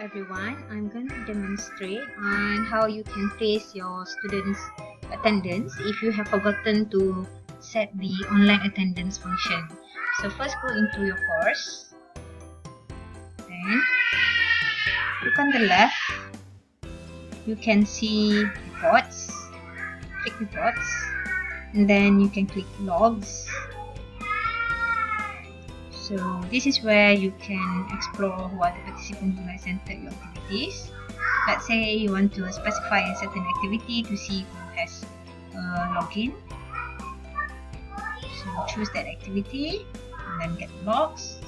everyone, I'm going to demonstrate on how you can trace your students attendance if you have forgotten to set the online attendance function. So first go into your course, then look on the left, you can see reports, click reports, and then you can click logs so this is where you can explore what the participants who have entered your activities. Let's say you want to specify a certain activity to see who has uh, in. So choose that activity and then get the logs.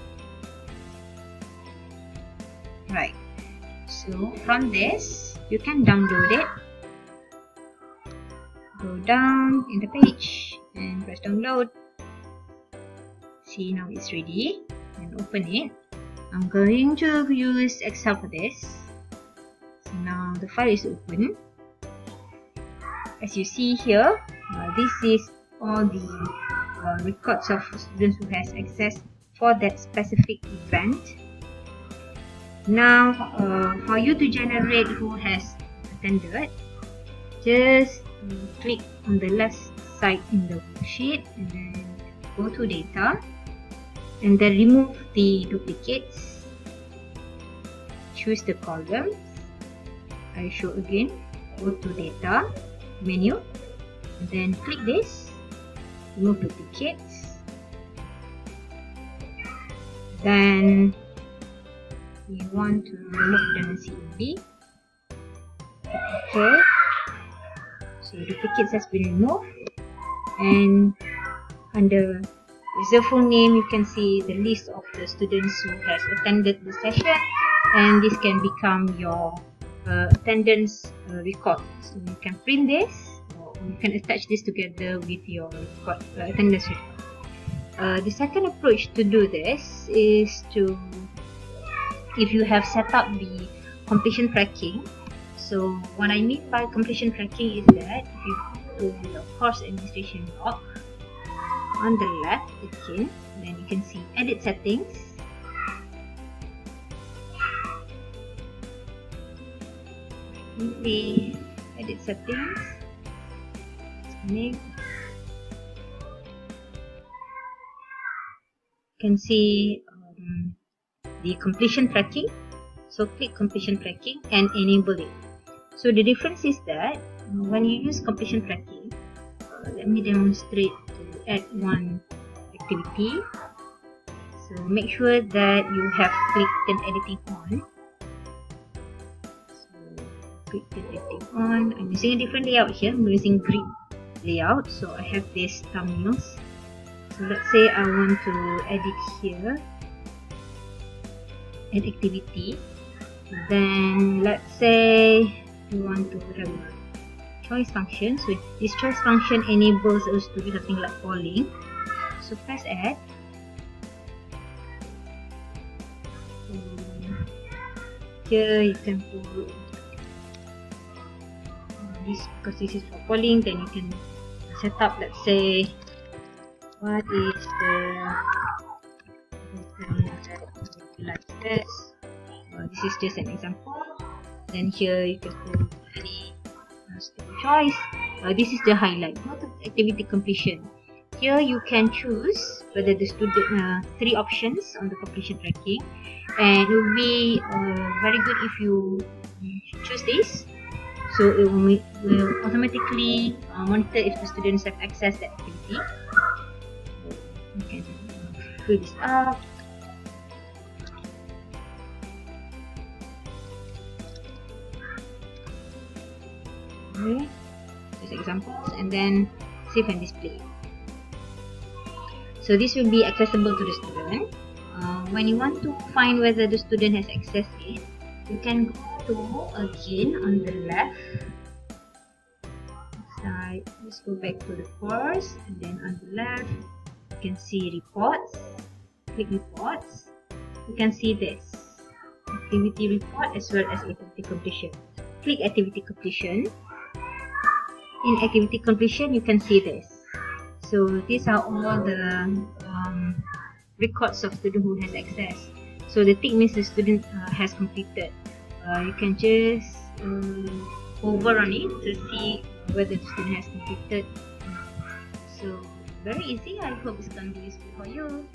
Right. So from this, you can download it. Go down in the page and press download see now it's ready and open it. I'm going to use Excel for this. So now the file is open. As you see here uh, this is all the uh, records of students who has access for that specific event. Now uh, for you to generate who has attended just click on the left side in the worksheet and then go to data and then remove the duplicates. Choose the columns. I show again. Go to data menu. Then click this. Remove duplicates. Then we want to remove redundancy only okay. So duplicates has been removed. And under with the full name you can see the list of the students who has attended the session and this can become your uh, attendance uh, record. So you can print this or you can attach this together with your record, uh, attendance record. Uh, the second approach to do this is to if you have set up the completion tracking so what I mean by completion tracking is that if you go to the course administration log on the left again then you can see edit settings. The edit settings. You can see um, the completion tracking. So click completion tracking and enable it. So the difference is that when you use completion tracking uh, let me demonstrate add one activity. So make sure that you have clicked turn editing on. So click turn editing on. I'm using a different layout here. I'm using grid layout. So I have these thumbnails. So let's say I want to edit here add activity. Then let's say you want to have choice function. So this choice function enables us to do something like polling. So press add. Here you can put this because this is for polling. Then you can set up. Let's say what is the like this. This is just an example. Then here you can put choice. Uh, this is the highlight. Not activity completion. Here you can choose whether the student uh, three options on the completion tracking, and it will be uh, very good if you choose this. So it will, will automatically uh, monitor if the students have accessed that activity. You can fill this up. Just examples and then save and display. So this will be accessible to the student. Uh, when you want to find whether the student has accessed it you can go to again on the left side. Let's go back to the course and then on the left you can see reports. Click reports. You can see this activity report as well as activity completion. Click activity completion in activity completion you can see this. So these are all the um, records of student who has access. So the tick means the student uh, has completed. Uh, you can just uh, hover on it to see whether the student has completed. So very easy. I hope it's going to be useful for you